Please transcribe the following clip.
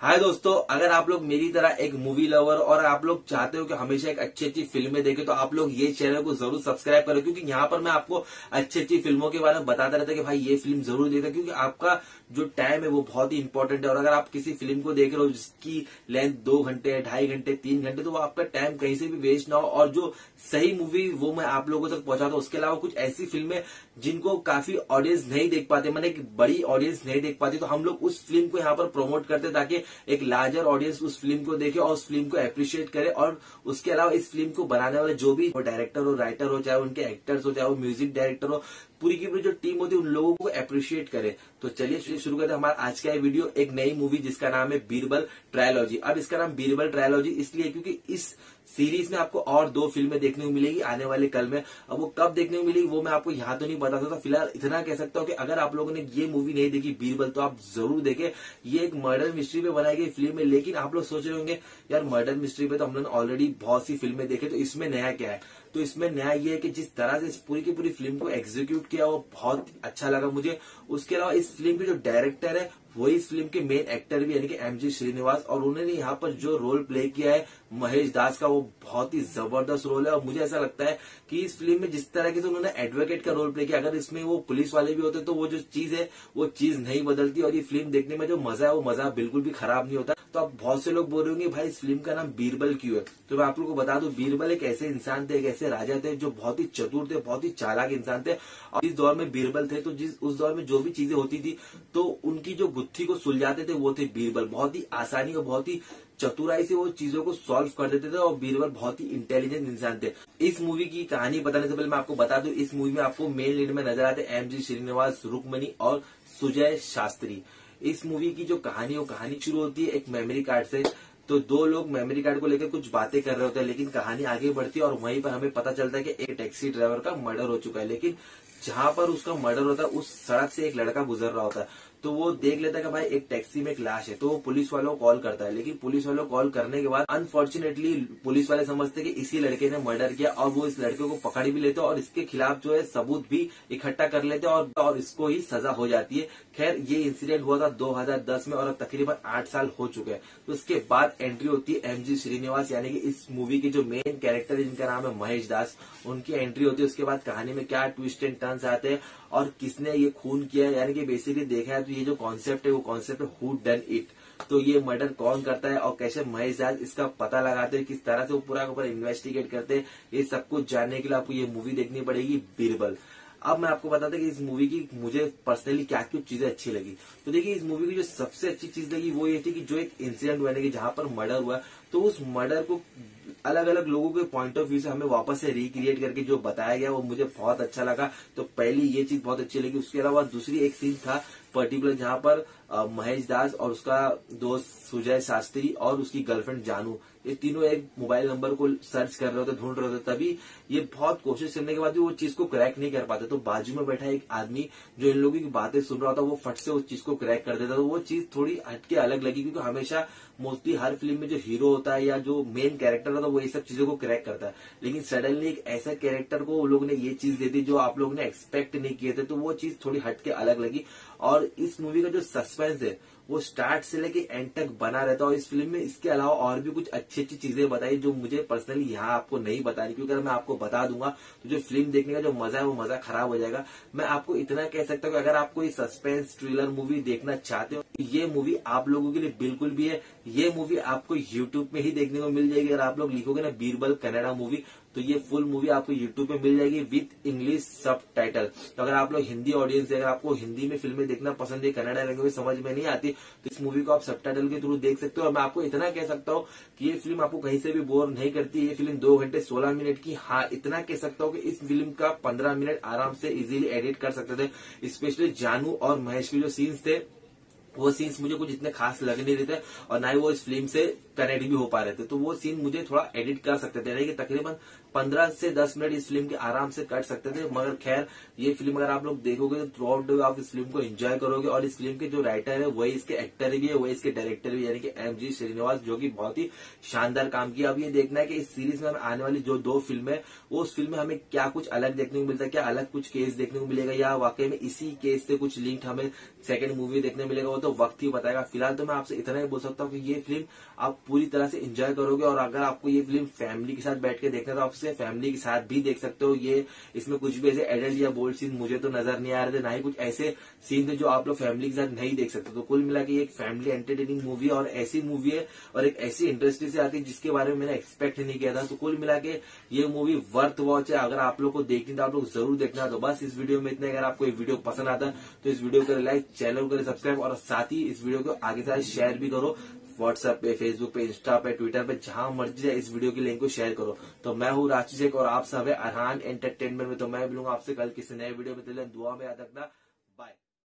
हाय दोस्तों, अगर आप लोग मेरी तरह एक मूवी लवर और आप लोग चाहते हो कि हमेशा एक अच्छी अच्छी फ़िल्में देखें तो आप लोग ये चैनल को ज़रूर सब्सक्राइब करें, क्योंकि यहाँ पर मैं आपको अच्छी अच्छी फ़िल्मों के बारे में बताता रहता कि भाई ये फ़िल्म ज़रूर देखा क्योंकि आपका जो टाइम है वो बहुत ही इंपॉर्टेंट है। और अगर आप किसी फ़िल्म को देख रहे हो जिसकी लेंथ दो घंटे, ढाई घंटे, तीन घंटे तो वो आपका टाइम कहीं से भी वेस्ट ना हो। और जो सही मूवी वो मैं आप लोगों तक पहुंचाता हूँ, उसके अलावा कुछ ऐसी फ़िल्में जिनको काफ़ी ऑडियंस नहीं देख पाते, मैंने एक बड़ी ऑडियंस नहीं देख पाती तो हम लोग उस फ़िल्म को यहाँ पर प्रमोट करते ताकि एक लार्जर ऑडियंस उस फ़िल्म को देखे और उस फ़िल्म को अप्रिशिएट करे और उसके अलावा इस फ़िल्म को बनाने वाले जो भी डायरेक्टर हो राइटर हो, चाहे उनके एक्टर्स हो, चाहे वो म्यूज़िक डायरेक्टर हो पूरी की पूरी जो टीम होती है, उन लोगों को अप्रिशिएट करे। तो चलिए शुरू करते हैं। हमारा आज का ये वीडियो एक नई मूवी जिसका नाम है बीरबल ट्रायोलॉजी अब इसका नाम बीरबल ट्रायोलॉजी इसलिए क्योंकि इस सीरीज़ में आपको और दो फ़िल्में देखने को मिलेगी आने वाले कल में। अब वो कब देखने को मिलेगी, वो मैं आपको यहाँ तो नहीं बता सकता। फ़िलहाल इतना कह सकता हूँ कि अगर आप लोगों ने ये मूवी नहीं देखी, बीरबल तो आप ज़रूर देखें। ये एक मर्डर मिस्ट्री पे बनाई गई फ़िल्म है, लेकिन आप लोग सोच रहे होंगे, यार मर्डर मिस्ट्री पे तो हम लोग ऑलरेडी बहुत सी फ़िल्में देखे तो इसमें नया क्या है? तो इसमें नया ये है कि जिस तरह से पूरी की पूरी फ़िल्म को एग्जीक्यूट किया वो बहुत अच्छा लगा मुझे। उसके अलावा इस फ़िल्म के जो डायरेक्टर है वही इस फ़िल्म के मेन एक्टर भी, यानी कि एम जी श्रीनिवास, और उन्होंने यहाँ पर जो रोल प्ले किया है, महेश दास का, वो बहुत ही ज़बरदस्त रोल है। और मुझे ऐसा लगता है कि इस फ़िल्म में जिस तरह से उन्होंने एडवोकेट का रोल प्ले किया, अगर इसमें वो पुलिस वाले भी होते तो वो जो चीज़ है, वो चीज़ नहीं बदलती। और ये फ़िल्म देखने में जो मज़ा है, वो मज़ा बिल्कुल भी खराब नहीं होता। तो आप बहुत से लोग बोल रहे होंगे, भाई, इस फ़िल्म का नाम बीरबल क्यों है? तो मैं आप लोग को बता दू, बीरबल एक ऐसे इंसान थे, एक ऐसे राजा थे, जो बहुत ही चतुर थे, बहुत ही चालाक इंसान थे। और इस दौर में बीरबल थे तो जिस, उस दौर में जो भी चीज़ें होती थी तो उनकी जो गुत्थी को सुलझाते थे, वो थे बीरबल। बहुत ही आसानी और बहुत ही चतुराई से वो चीज़ों को सॉल्व कर देते थे और बीरबल बहुत ही इंटेलिजेंट इंसान थे। इस मूवी की कहानी बताने से पहले मैं आपको बता दूँ, इस मूवी में आपको मेन लीड में नज़र आते एम जी श्रीनिवास रुकमणी और सुजय शास्त्री इस मूवी की जो कहानी वो कहानी शुरू होती है एक मेमोरी कार्ड से। तो दो लोग मेमोरी कार्ड को लेकर कुछ बातें कर रहे होते हैं, लेकिन कहानी आगे बढ़ती है और वहीं पर हमें पता चलता है कि एक टैक्सी ड्राइवर का मर्डर हो चुका है। लेकिन जहाँ पर उसका मर्डर होता है उस सड़क से एक लड़का गुजर रहा होता है। तो वो देख लेता है कि भाई एक टैक्सी में एक लाश है। तो वो पुलिस वालों को कॉल करता है। लेकिन पुलिस वालों को कॉल करने के बाद अनफॉर्चुनेटली पुलिस वाले समझते कि इसी लड़के ने मर्डर किया और वो इस लड़के को पकड़ भी लेते और इसके खिलाफ जो है सबूत भी इकट्ठा कर लेते और, और इसको ही सजा हो जाती है। खैर ये इंसिडेंट हुआ था 2010 में और अब तकरीबन आठ साल हो चुके हैं। तो उसके बाद एंट्री होती है एमजी श्रीनिवास यानी कि इस मूवी के जो मेन कैरेक्टर है जिनका नाम है महेश दास उनकी एंट्री होती है। उसके बाद कहानी में क्या ट्विस्ट एंड टर्न्स आते हैं और किसने ये खून किया यानी कि बेसिकली देखा है तो ये जो कॉन्सेप्ट है, वो कॉन्सेप्ट है हु डन इट तो ये मर्डर कौन करता है और कैसे महेश दास इसका पता लगाते हैं, किस तरह से वो पूरा ऊपर इन्वेस्टिगेट करते हैं, ये सब कुछ जानने के लिए आपको ये मूवी देखनी पड़ेगी बीरबल। अब मैं आपको बताता कि इस मूवी की मुझे पर्सनली क्या क्या चीज़ें अच्छी लगी। तो देखिए, इस मूवी की जो सबसे अच्छी चीज़ लगी वो ये थी कि जो एक इंसिडेंट हुआ कि जहाँ पर मर्डर हुआ तो उस मर्डर को अलग अलग लोगों के पॉइंट ऑफ़ व्यू से हमें वापस से रिक्रिएट करके जो बताया गया, वो मुझे बहुत अच्छा लगा। तो पहली ये चीज़ बहुत अच्छी लगी। उसके अलावा दूसरी एक सीन था पर्टिकुलर जहाँ पर महेश दास और उसका दोस्त सुजय शास्त्री और उसकी गर्लफ्रेंड जानू, ये तीनों एक मोबाइल नंबर को सर्च कर रहे होते, ढूंढ रहे होते, तभी ये बहुत कोशिश करने के बाद भी वो चीज़ को क्रैक नहीं कर पाते। तो बाजू में बैठा एक आदमी जो इन लोगों की बातें सुन रहा था वो फट से उस चीज़ को क्रैक कर देता। तो वो चीज़ थोड़ी हटके अलग लगी, क्योंकि हमेशा मोस्टली हर फ़िल्म में जो हीरो होता है या जो मेन कैरेक्टर होता है, वो ये सब चीज़ों को क्रैक करता है। लेकिन सडनली एक ऐसा कैरेक्टर को लोग ने ये चीज़ दे दी जो आप लोग ने एक्सपेक्ट नहीं किए थे तो वो चीज़ थोड़ी हटके अलग लगी। और इस मूवी का जो सस्पेंस है वो स्टार्ट से लेके एंड तक बना रहता है। और इस फ़िल्म में इसके अलावा और भी कुछ अच्छी अच्छी चीज़ें बताई जो मुझे पर्सनली यहाँ आपको नहीं बता रही क्योंकि अगर मैं आपको बता दूँगा तो जो फ़िल्म देखने का जो मज़ा है, वो मज़ा खराब हो जाएगा। मैं आपको इतना कह सकता हूँ अगर आप कोई सस्पेंस थ्रिलर मूवी देखना चाहते हो, ये मूवी आप लोगों के लिए बिल्कुल भी है। ये मूवी आपको यूट्यूब में ही देखने को मिल जाएगी। अगर आप लोग लिखोगे ना बीरबल कनाडा मूवी तो ये फुल मूवी आपको यूट्यूब पे मिल जाएगी विथ इंग्लिश सब टाइटल तो अगर आप लोग हिंदी ऑडियंस अगर आपको हिंदी में फ़िल्में देखना पसंद है, कन्नड़ा लैंग्वेज समझ में नहीं आती तो इस मूवी को आप सब के थ्रू देख सकते हो। और मैं आपको इतना कह सकता हूँ कि ये फ़िल्म आपको कहीं से भी बोर नहीं करती। ये फ़िल्म दो घंटे सोलह मिनट की हाँ इतना कह सकता हूँ कि इस फ़िल्म का पंद्रह मिनट आराम से इजिली एडिट कर सकते थे। स्पेशली जानू और महेश के जो सीन्स थे, वो सीन्स मुझे कुछ इतने खास लग नहीं रहे थे और ना ही वो इस फ़िल्म से कनेक्ट भी हो पा रहे थे। तो वो सीन मुझे थोड़ा एडिट कर सकते थे कि तकरीबन पंद्रह से दस मिनट इस फ़िल्म के आराम से कट सकते थे, मगर खैर, ये फ़िल्म अगर आप लोग देखोगे तो थ्रू आउट आप इस फ़िल्म को एंजॉय करोगे और इस फ़िल्म के जो राइटर है, वही इसके एक्टर भी है, वही इसके डायरेक्टर भी यानी कि एम जी श्रीनिवास जो कि बहुत ही शानदार काम किया। अब ये देखना है कि इस सीरीज़ में आने वाली जो दो फ़िल्म है, वो उस फ़िल्म में हमें क्या कुछ अलग देखने को मिलता है, क्या अलग कुछ केस देखने को मिलेगा, या वाकई में इसी केस से कुछ लिंक हमें सेकेंड मूवी देखने मिलेगा, वो तो वक्त ही बताएगा। फ़िलहाल तो मैं आपसे इतना ही बोल सकता हूँ कि ये फ़िल्म आप पूरी तरह से एंजॉय करोगे और अगर आपको ये फ़िल्म फैमिली के साथ बैठ के देखना तो आप इसे फैमिली के साथ भी देख सकते हो। ये इसमें कुछ भी ऐसे एडल्ट या बोल्ड सीन मुझे तो नज़र नहीं आ रहे थे, ना ही कुछ ऐसे सीन थे जो आप लोग फैमिली के साथ नहीं देख सकते। तो कुल मिला के एक फैमिली एंटरटेनिंग मूवी और ऐसी मूवी है और एक ऐसी इंडस्ट्री से आती है जिसके बारे में मैंने एक्सपेक्ट नहीं किया था। तो कुल मिला के ये मूवी वर्थ वॉच है। अगर आप लोग को देखनी तो आप लोग ज़रूर देखना। तो बस इस वीडियो में इतना अगर आपको ये वीडियो पसंद आता तो इस वीडियो को लाइक चैनल को सब्सक्राइब और साथ ही इस वीडियो को आगे साथ शेयर भी करो। व्हाट्सएप पे फेसबुक पे इंस्टा पे ट्विटर पे, जहाँ मर्ज़ी है इस वीडियो की लिंक को शेयर करो। तो मैं हूँ राशि शेख और आप सब है अरहान एंटरटेनमेंट में। तो मैं मिलूँगा आपसे कल किसी नए वीडियो में। दुआ में याद रखना।